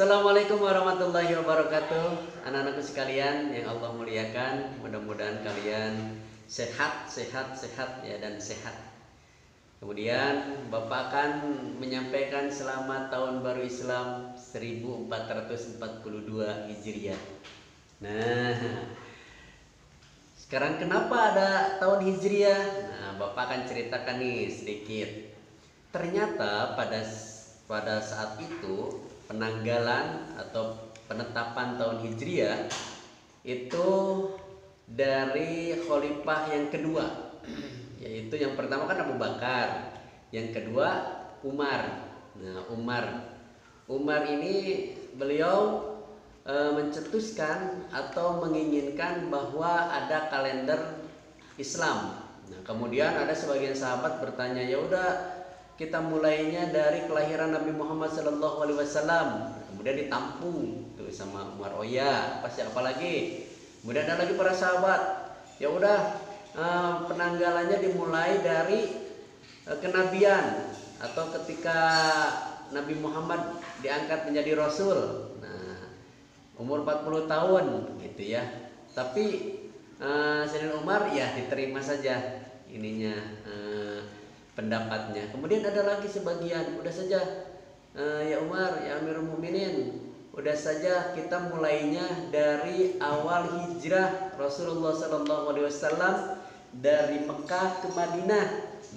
Assalamualaikum warahmatullahi wabarakatuh. Anak-anakku sekalian yang Allah muliakan Mudah-mudahan kalian sehat, sehat, sehat ya dan sehat. Kemudian Bapak akan menyampaikan selamat tahun baru Islam 1442 Hijriah. Nah sekarang kenapa ada tahun Hijriah? Nah Bapak akan ceritakan nih sedikit. Ternyata pada pada saat itu penanggalan atau penetapan tahun Hijriah itu dari khalifah yang kedua. Yaitu yang pertama kan Abu Bakar yang kedua Umar. Nah Umar. Umar ini beliau e, mencetuskan atau menginginkan bahwa ada kalender Islam. Nah kemudian ada sebagian sahabat bertanya ya udah kita mulainya dari kelahiran Nabi Muhammad Sallallahu Alaihi Wasallam kemudian ditampung tuh sama Umar. Oh ya pasti apa lagi? Kemudian ada lagi para sahabat. Ya udah eh, penanggalannya dimulai dari eh, kenabian atau ketika Nabi Muhammad diangkat menjadi Rasul. Nah umur 40 tahun gitu ya. Tapi uh, Sayyidina Umar ya diterima saja ininya. Uh, pendapatnya. Kemudian ada lagi sebagian, udah saja uh, ya Umar, ya Amirul Mukminin, udah saja kita mulainya dari awal hijrah Rasulullah Sallallahu Alaihi Wasallam dari Mekah ke Madinah.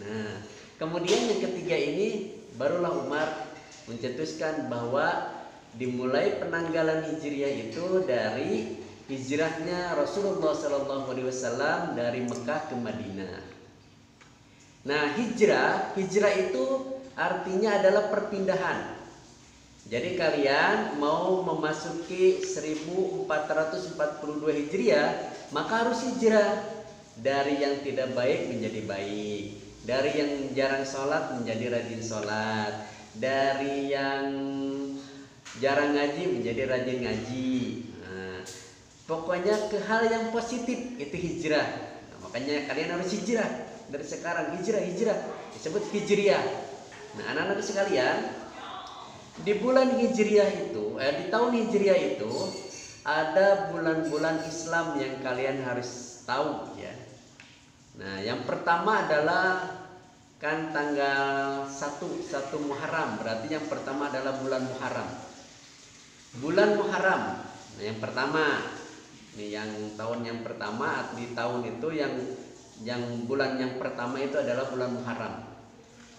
Nah, kemudian yang ketiga ini barulah Umar mencetuskan bahwa dimulai penanggalan hijriah itu dari hijrahnya Rasulullah Sallallahu Alaihi Wasallam dari Mekah ke Madinah. Nah, hijrah, hijrah itu artinya adalah perpindahan. Jadi kalian mau memasuki 1442 Hijriah, maka harus hijrah dari yang tidak baik menjadi baik, dari yang jarang sholat menjadi rajin sholat, dari yang jarang ngaji menjadi rajin ngaji. Nah, pokoknya ke hal yang positif itu hijrah. Nah, makanya kalian harus hijrah dari sekarang hijrah hijrah disebut hijriah. Nah anak-anak sekalian di bulan hijriah itu eh, di tahun hijriah itu ada bulan-bulan Islam yang kalian harus tahu ya. Nah yang pertama adalah kan tanggal 1 1 Muharram berarti yang pertama adalah bulan Muharram. Bulan Muharram. Nah yang pertama ini yang tahun yang pertama di tahun itu yang yang bulan yang pertama itu adalah bulan Muharram.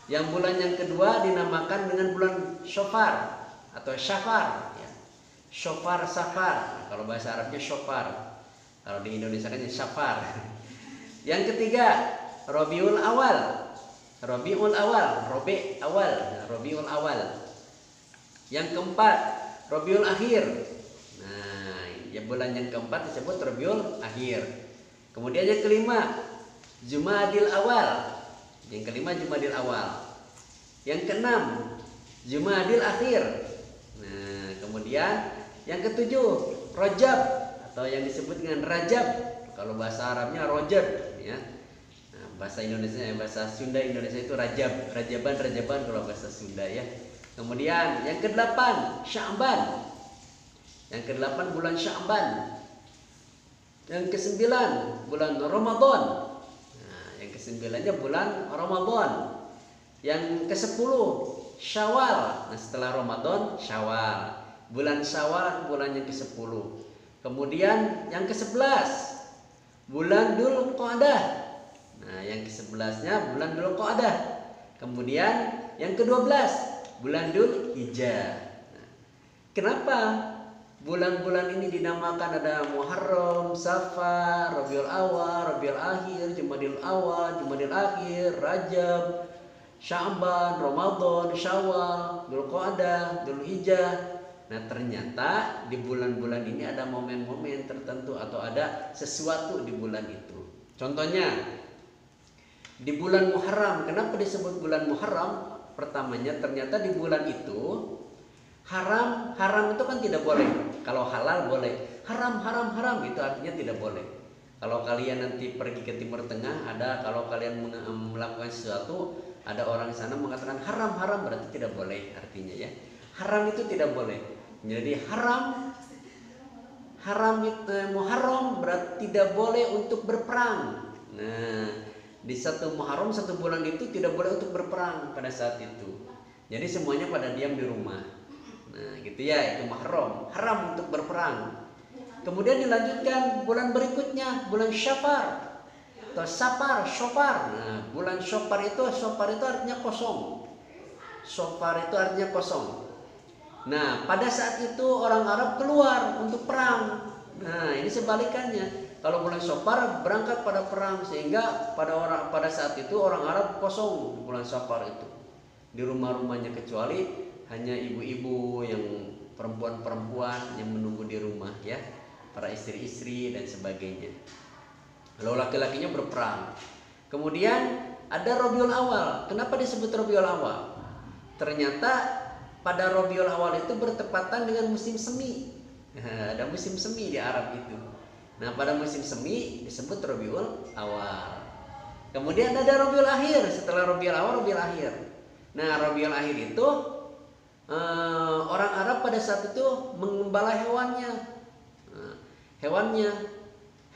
Yang bulan yang kedua dinamakan dengan bulan Shofar atau Syafar. Ya. Shofar Safar. Kalau bahasa Arabnya Shofar. Kalau di Indonesia kan Syafar. Yang ketiga Robiul Awal. Robiul Awal, Robi Awal, Robiul Awal. Yang keempat Robiul Akhir. Nah, ya bulan yang keempat disebut Robiul Akhir. Kemudian yang kelima Jumadil awal. Yang kelima Jumadil awal. Yang keenam Jumadil akhir. Nah, kemudian yang ketujuh Rajab atau yang disebut dengan Rajab. Kalau bahasa Arabnya Rajab ya. Nah, bahasa Indonesia bahasa Sunda Indonesia itu Rajab, Rajaban, Rajaban kalau bahasa Sunda ya. Kemudian yang kedelapan Sya'ban. Yang kedelapan bulan Sya'ban. Yang kesembilan bulan Ramadan kesembilannya bulan Ramadan. Yang ke sepuluh Syawal. Nah, setelah Ramadan Syawal. Bulan Syawal bulan yang ke sepuluh. Kemudian yang ke sebelas bulan Dul Qa'dah. Nah, yang ke sebelasnya bulan Dul Qa'dah. Kemudian yang ke dua belas bulan Dul Hijjah. Nah, kenapa bulan-bulan ini dinamakan ada Muharram, Safar, Rabiul Awal, Rabiul Akhir, Jumadil Awal, Jumadil Akhir, Rajab, Sya'ban, Ramadan, Syawal, Dzulqa'dah, Dzulhijjah. Nah, ternyata di bulan-bulan ini ada momen-momen tertentu atau ada sesuatu di bulan itu. Contohnya di bulan Muharram, kenapa disebut bulan Muharram? Pertamanya ternyata di bulan itu haram haram itu kan tidak boleh kalau halal boleh haram haram haram itu artinya tidak boleh kalau kalian nanti pergi ke timur tengah ada kalau kalian melakukan sesuatu ada orang di sana mengatakan haram haram berarti tidak boleh artinya ya haram itu tidak boleh Jadi haram haram itu eh, Muharram berarti tidak boleh untuk berperang. Nah, di satu Muharram satu bulan itu tidak boleh untuk berperang pada saat itu. Jadi semuanya pada diam di rumah. Nah, gitu ya, itu Muharram, haram untuk berperang. Kemudian dilanjutkan bulan berikutnya, bulan Syafar atau Sapar, Shofar. Nah, bulan Shofar itu, Shofar itu artinya kosong. Shofar itu artinya kosong. Nah, pada saat itu orang Arab keluar untuk perang. Nah, ini sebalikannya. Kalau bulan Safar berangkat pada perang sehingga pada orang pada saat itu orang Arab kosong bulan Safar itu. Di rumah-rumahnya kecuali hanya ibu-ibu yang perempuan-perempuan yang menunggu di rumah ya, para istri-istri dan sebagainya. Lalu laki-lakinya berperang. Kemudian ada Robiul Awal. Kenapa disebut Robiul Awal? Ternyata pada Robiul Awal itu bertepatan dengan musim semi. ada musim semi di Arab itu. Nah, pada musim semi disebut Robiul Awal. Kemudian ada Robiul Akhir. Setelah Robiul Awal, Robiul Akhir. Nah, Robiul Akhir itu eh, orang Arab pada saat itu mengembala hewannya. Nah, hewannya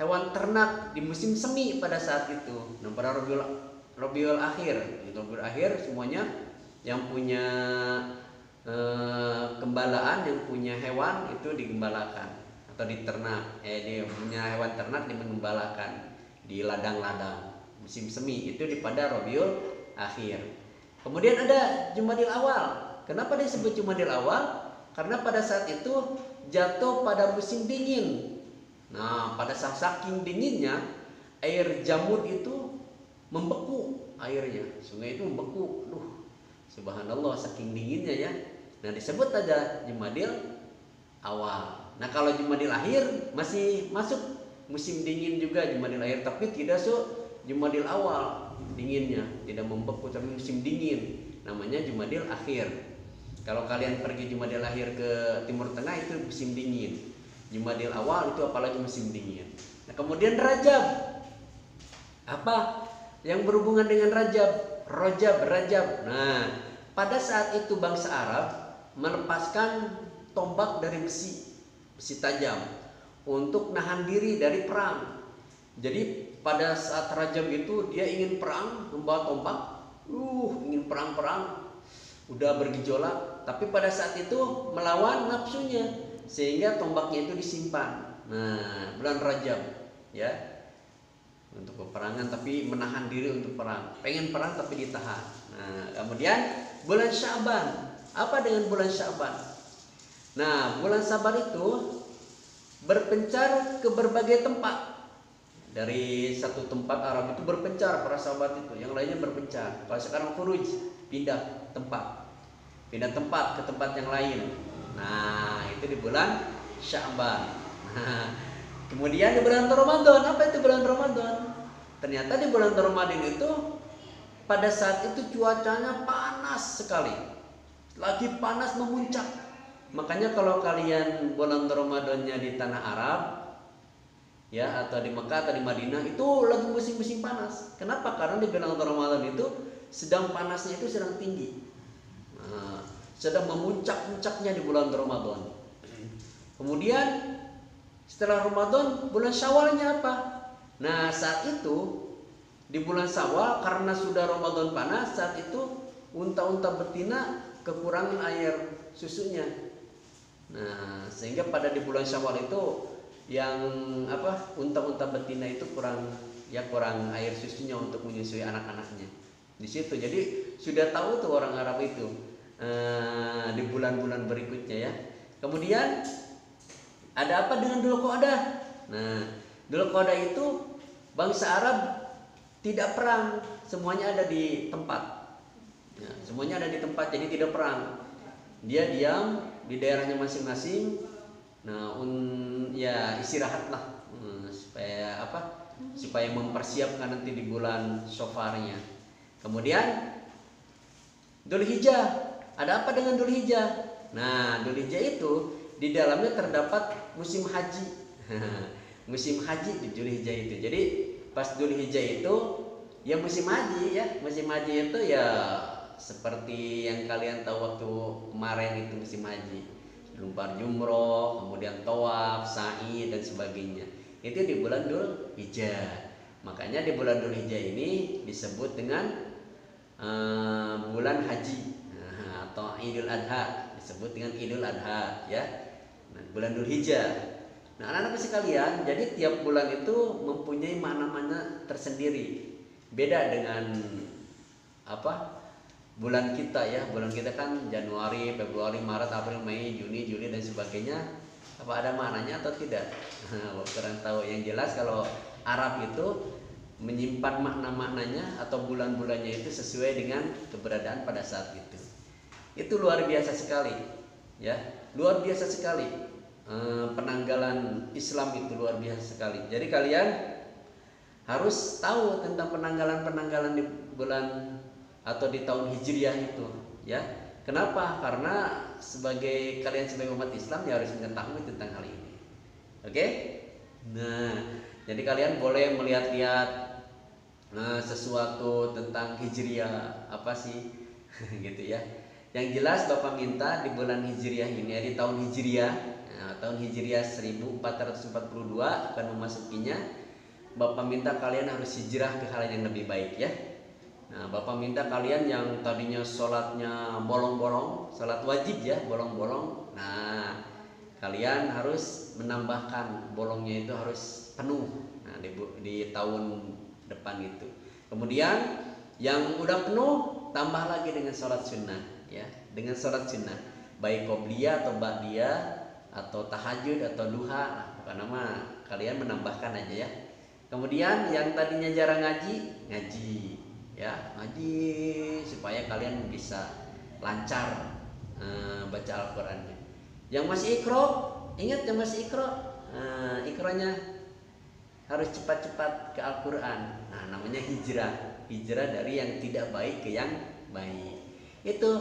hewan ternak di musim semi pada saat itu. Nah, pada Robiul Robiul Akhir, Robiul Akhir semuanya yang punya Eh, gembalaan yang punya hewan itu digembalakan atau diternak. Eh dia punya hewan ternak dimengembalakan di ladang-ladang musim semi. Itu di pada Robiul akhir. Kemudian ada Jumadil awal. Kenapa disebut Jumadil awal karena pada saat itu jatuh pada musim dingin. Nah pada saat saking dinginnya air jamur itu membeku airnya. Sungai itu membeku. Duh, subhanallah saking dinginnya ya. Nah disebut aja Jumadil awal. Nah kalau Jumadil akhir masih masuk musim dingin juga Jumadil akhir tapi tidak so Jumadil awal dinginnya. Tidak membeku tapi musim dingin. Namanya Jumadil akhir. Kalau kalian pergi Jumadil akhir ke Timur Tengah itu musim dingin. Jumadil awal itu apalagi musim dingin. Nah, kemudian Rajab. Apa yang berhubungan dengan Rajab? Rajab, Rajab. Nah, pada saat itu bangsa Arab melepaskan tombak dari besi, besi tajam untuk nahan diri dari perang. Jadi pada saat Rajab itu dia ingin perang membawa tombak, uh ingin perang-perang, udah bergejolak, tapi pada saat itu melawan nafsunya sehingga tombaknya itu disimpan. Nah, bulan Rajab ya untuk peperangan tapi menahan diri untuk perang. Pengen perang tapi ditahan. Nah, kemudian bulan Syaban apa dengan bulan Syaban? Nah, bulan Syaban itu berpencar ke berbagai tempat. Dari satu tempat Arab itu berpencar para sahabat itu, yang lainnya berpencar. Kalau sekarang furuj, pindah tempat. Pindah tempat ke tempat yang lain. Nah, itu di bulan Syaban. Nah, kemudian di bulan Ramadan, apa itu bulan Ramadan? Ternyata di bulan Ramadan itu pada saat itu cuacanya panas sekali lagi panas memuncak. Makanya kalau kalian bulan Ramadannya di tanah Arab ya atau di Mekah atau di Madinah itu lagi musim-musim panas. Kenapa? Karena di bulan Ramadan itu sedang panasnya itu sedang tinggi. Nah, sedang memuncak-puncaknya di bulan Ramadan. Kemudian setelah Ramadan bulan Syawalnya apa? Nah, saat itu di bulan Syawal karena sudah Ramadan panas, saat itu unta-unta betina kekurangan air susunya. Nah, sehingga pada di bulan Syawal itu yang apa unta-unta betina itu kurang ya kurang air susunya untuk menyusui anak-anaknya. Di situ jadi sudah tahu tuh orang Arab itu uh, di bulan-bulan berikutnya ya. Kemudian ada apa dengan Dhul Qa'dah? Nah, Dhul Qa'dah itu bangsa Arab tidak perang, semuanya ada di tempat. Ya, semuanya ada di tempat jadi tidak perang. Dia diam di daerahnya masing-masing. Nah, un, ya istirahatlah hmm, supaya apa? Supaya mempersiapkan nanti di bulan Sofarnya. Kemudian Dhul Hijjah. Ada apa dengan Dhul Hijjah? Nah, Dhul Hijjah itu di dalamnya terdapat musim haji. musim haji di Dhul Hijjah itu. Jadi pas Dhul Hijjah itu ya musim haji ya. Musim haji itu ya seperti yang kalian tahu waktu kemarin itu musim haji lumpar jumroh kemudian tawaf sa'i dan sebagainya itu di bulan Dhul Hijjah makanya di bulan Dhul Hijjah ini disebut dengan uh, bulan haji atau Idul Adha disebut dengan Idul Adha ya nah, bulan Dhul Hijjah Nah, anak-anak sekalian, jadi tiap bulan itu mempunyai makna-makna tersendiri. Beda dengan apa? Bulan kita ya, bulan kita kan Januari, Februari, Maret, April, Mei, Juni, Juli dan sebagainya. Apa ada maknanya atau tidak? Kurang tahu. Yang jelas kalau Arab itu menyimpan makna-maknanya atau bulan-bulannya itu sesuai dengan keberadaan pada saat itu. Itu luar biasa sekali, ya, luar biasa sekali Eh, penanggalan Islam itu luar biasa sekali. Jadi kalian harus tahu tentang penanggalan-penanggalan di bulan atau di tahun Hijriah itu, ya. Kenapa? Karena sebagai kalian sebagai umat Islam ya harus mengetahui tentang hal ini. Oke? Nah, jadi kalian boleh melihat-lihat nah, sesuatu tentang Hijriah apa sih, gitu ya. Yang jelas Bapak minta di bulan Hijriah ini, ya, di tahun Hijriah Nah, tahun Hijriah 1442 akan memasukinya. Bapak minta kalian harus hijrah ke hal yang lebih baik ya. Nah, Bapak minta kalian yang tadinya sholatnya bolong-bolong, sholat wajib ya, bolong-bolong. Nah, kalian harus menambahkan bolongnya itu harus penuh nah, di, di tahun depan itu. Kemudian yang udah penuh tambah lagi dengan sholat sunnah ya, dengan sholat sunnah. Baik qobliyah atau ba'diyah atau tahajud atau duha nah, nama kalian menambahkan aja ya. Kemudian yang tadinya jarang ngaji ngaji ya ngaji supaya kalian bisa lancar uh, baca Al-Qur'annya. Yang masih ikro ingat yang masih ikro uh, ikronya harus cepat-cepat ke Al-Quran. Nah namanya hijrah. Hijrah dari yang tidak baik ke yang baik itu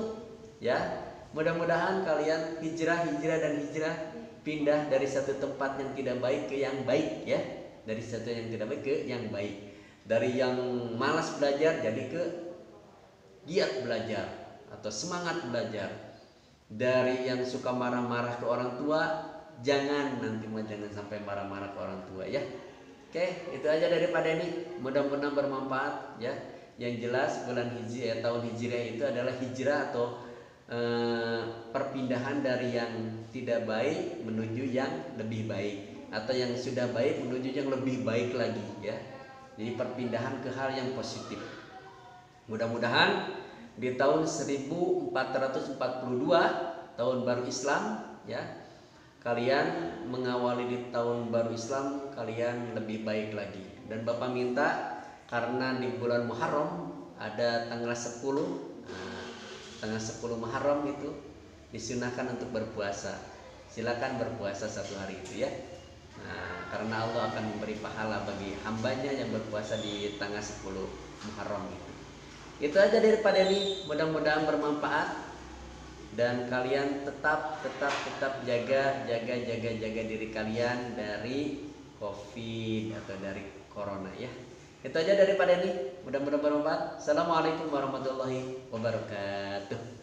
ya Mudah-mudahan kalian hijrah, hijrah dan hijrah pindah dari satu tempat yang tidak baik ke yang baik ya. Dari satu yang tidak baik ke yang baik. Dari yang malas belajar jadi ke giat belajar atau semangat belajar. Dari yang suka marah-marah ke orang tua, jangan nanti mah jangan sampai marah-marah ke orang tua ya. Oke, itu aja daripada ini. Mudah-mudahan bermanfaat ya. Yang jelas bulan hijriah tahun hijriah itu adalah hijrah atau Eh, perpindahan dari yang tidak baik menuju yang lebih baik atau yang sudah baik menuju yang lebih baik lagi ya. Jadi perpindahan ke hal yang positif. Mudah-mudahan di tahun 1442 tahun baru Islam ya kalian mengawali di tahun baru Islam kalian lebih baik lagi dan Bapak minta karena di bulan Muharram ada tanggal 10 tanggal 10 Muharram itu disunahkan untuk berpuasa. Silakan berpuasa satu hari itu ya. Nah, karena Allah akan memberi pahala bagi hambanya yang berpuasa di tanggal 10 Muharram itu. Itu aja daripada ini, mudah-mudahan bermanfaat dan kalian tetap tetap tetap jaga jaga jaga jaga diri kalian dari covid atau dari corona ya. Itu aja daripada ini. Mudah-mudahan bermanfaat. Assalamualaikum warahmatullahi wabarakatuh.